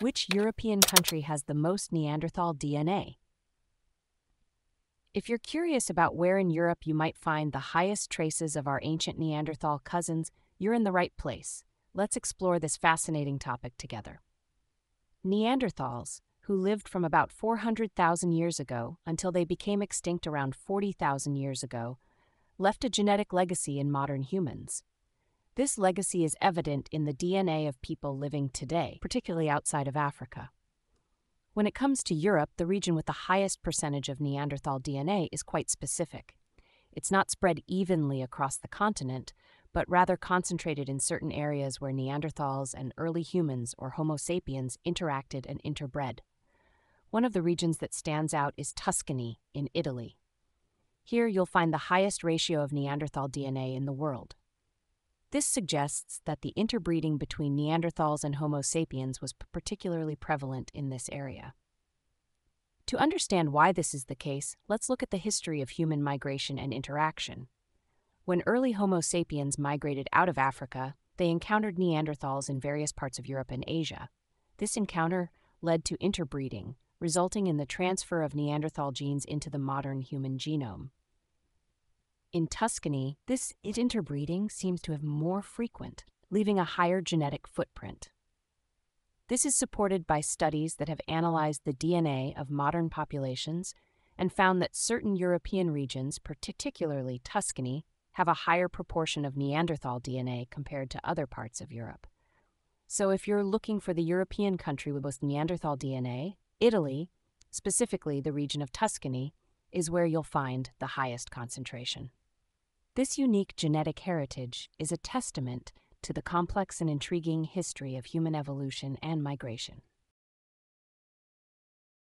Which European country has the most Neanderthal DNA? If you're curious about where in Europe you might find the highest traces of our ancient Neanderthal cousins, you're in the right place. Let's explore this fascinating topic together. Neanderthals, who lived from about 400,000 years ago until they became extinct around 40,000 years ago, left a genetic legacy in modern humans. This legacy is evident in the DNA of people living today, particularly outside of Africa. When it comes to Europe, the region with the highest percentage of Neanderthal DNA is quite specific. It's not spread evenly across the continent, but rather concentrated in certain areas where Neanderthals and early humans or Homo sapiens interacted and interbred. One of the regions that stands out is Tuscany in Italy. Here you'll find the highest ratio of Neanderthal DNA in the world. This suggests that the interbreeding between Neanderthals and Homo sapiens was particularly prevalent in this area. To understand why this is the case, let's look at the history of human migration and interaction. When early Homo sapiens migrated out of Africa, they encountered Neanderthals in various parts of Europe and Asia. This encounter led to interbreeding, resulting in the transfer of Neanderthal genes into the modern human genome. In Tuscany, this interbreeding seems to have more frequent, leaving a higher genetic footprint. This is supported by studies that have analyzed the DNA of modern populations and found that certain European regions, particularly Tuscany, have a higher proportion of Neanderthal DNA compared to other parts of Europe. So, if you're looking for the European country with most Neanderthal DNA, Italy, specifically the region of Tuscany, is where you'll find the highest concentration. This unique genetic heritage is a testament to the complex and intriguing history of human evolution and migration.